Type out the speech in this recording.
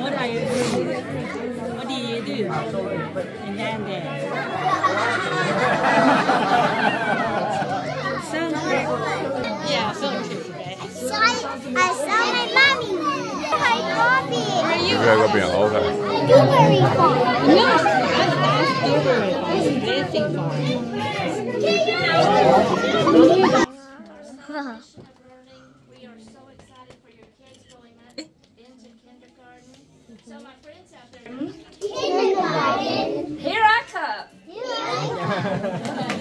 What are you doing? too, but in yeah, some. I saw, I saw my mommy. Hi, Are you? You're going to be. Blueberry farm. No, that's blueberry farm. It's dancing farm. We are so excited for your kids going into kindergarten. So my friends out there here I come. You like